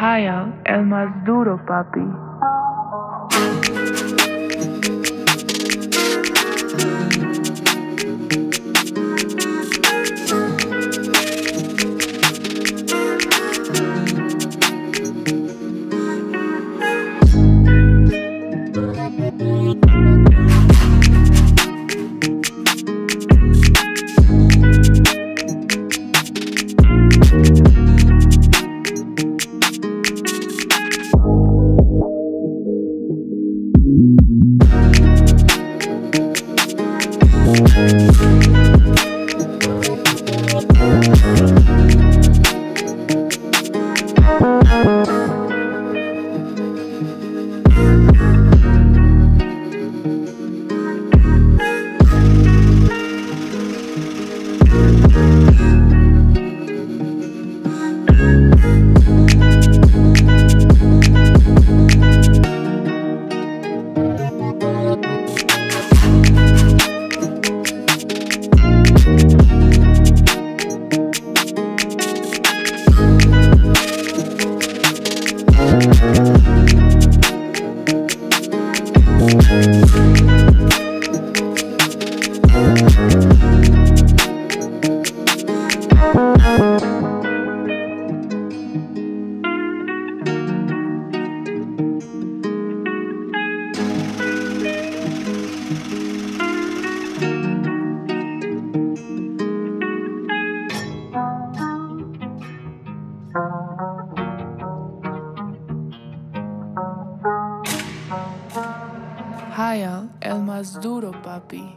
Haya, el más duro, papi. Haya, el más duro, papi.